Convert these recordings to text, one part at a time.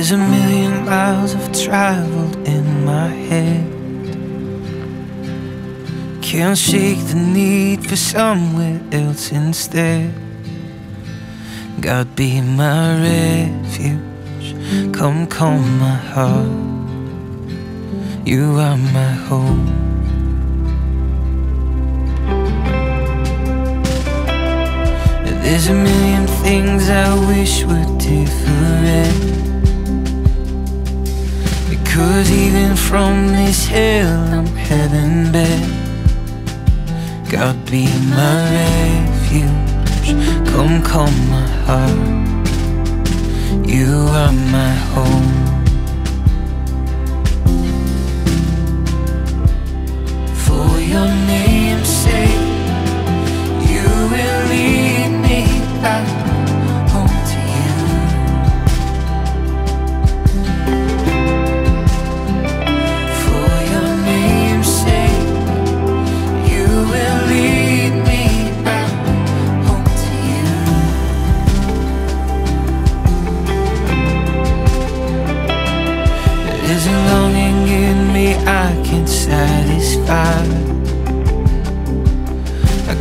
There's a million miles I've traveled in my head. Can't shake the need for somewhere else instead. God be my refuge, come calm my heart. You are my home. There's a million things I wish were different. Because even from this hell I'm heaven bent. God be my refuge, come calm my heart. You are my home. For your name's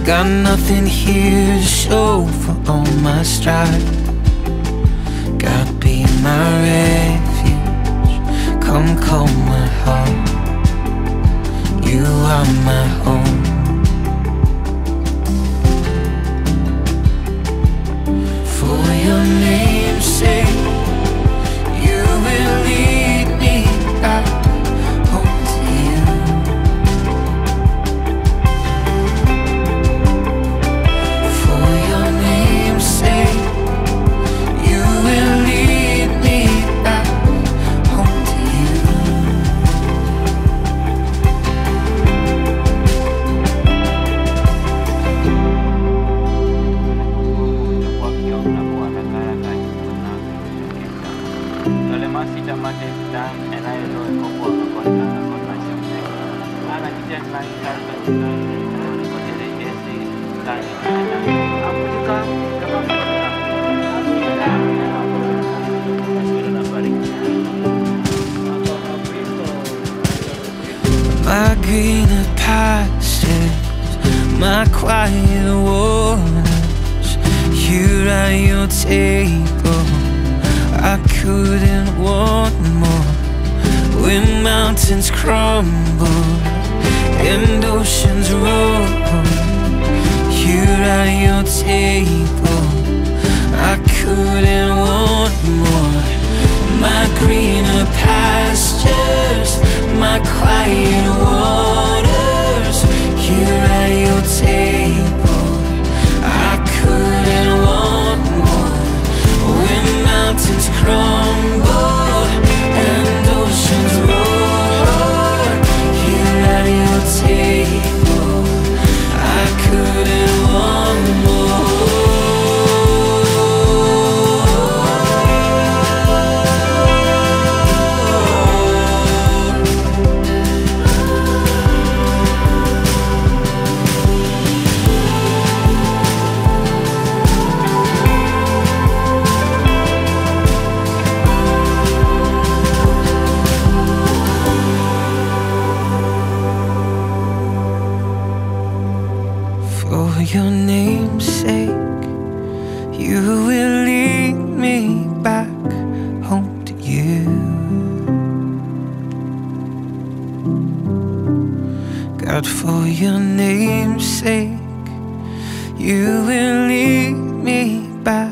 got nothing here to show for all my strife. God be my refuge, come calm my heart. You are my home. Aku juga My greener pastures, my quiet waters, here at your table. I couldn't want more. When mountains crumble and oceans roll, here at your table. I couldn't want For your name's sake, you will lead me back home to you. God, for your name's sake, you will lead me back